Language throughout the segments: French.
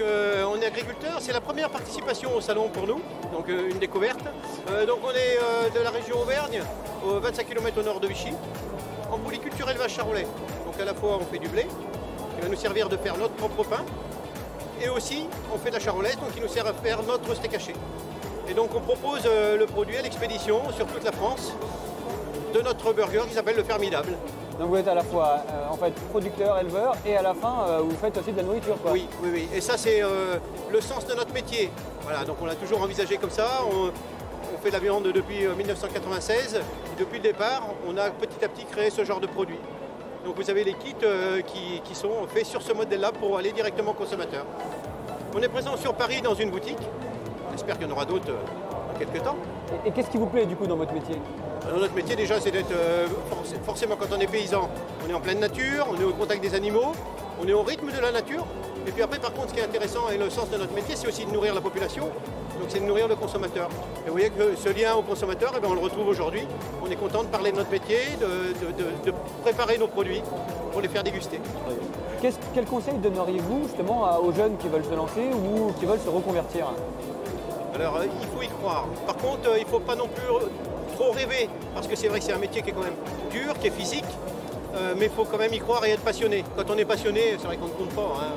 Euh, on est agriculteur, c'est la première participation au salon pour nous, donc euh, une découverte. Euh, donc on est de la région Auvergne, au 25 km au nord de Vichy, en polyculture élevage charolais. Donc à la fois on fait du blé, qui va nous servir de faire notre propre pain, et aussi on fait de la charolaise, donc qui nous sert à faire notre steak haché. Et donc on propose le produit à l'expédition sur toute la France de notre burger qui s'appelle le Fermidable. Donc vous êtes à la fois euh, en fait producteur, éleveur et à la fin euh, vous faites aussi de la nourriture quoi. Oui, oui, oui. Et ça, c'est euh, le sens de notre métier. Voilà, donc on l'a toujours envisagé comme ça. On, on fait de la viande depuis euh, 1996. Et depuis le départ, on a petit à petit créé ce genre de produit. Donc vous avez les kits qui, qui sont faits sur ce modèle-là pour aller directement au consommateur. On est présent sur Paris dans une boutique. J'espère qu'il y en aura d'autres dans quelques temps. Et, et qu'est-ce qui vous plaît du coup dans votre métier? Alors, notre métier déjà c'est d'être euh, forc- forcément quand on est paysan, on est en pleine nature, on est au contact des animaux, on est au rythme de la nature. Et puis après par contre ce qui est intéressant et le sens de notre métier c'est aussi de nourrir la population. Donc c'est de nourrir le consommateur. Et vous voyez que ce lien au consommateur, eh ben, on le retrouve aujourd'hui. On est content de parler de notre métier, de, préparer nos produits pour les faire déguster. Quel conseil donneriez-vous justement aux jeunes qui veulent se lancer ou qui veulent se reconvertir? Alors euh, il faut y croire. Par contre, euh, il ne faut pas non plus trop rêver, parce que c'est vrai que c'est un métier qui est quand même dur, qui est physique, euh, mais il faut quand même y croire et être passionné. Quand on est passionné, c'est vrai qu'on ne compte pas. hein.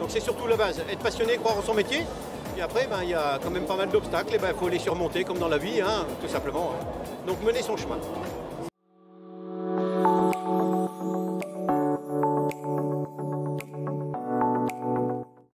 Donc c'est surtout la base, être passionné, croire en son métier. Et après, ben, il y a quand même pas mal d'obstacles, et ben, il faut les surmonter comme dans la vie, hein, tout simplement. hein. Donc mener son chemin.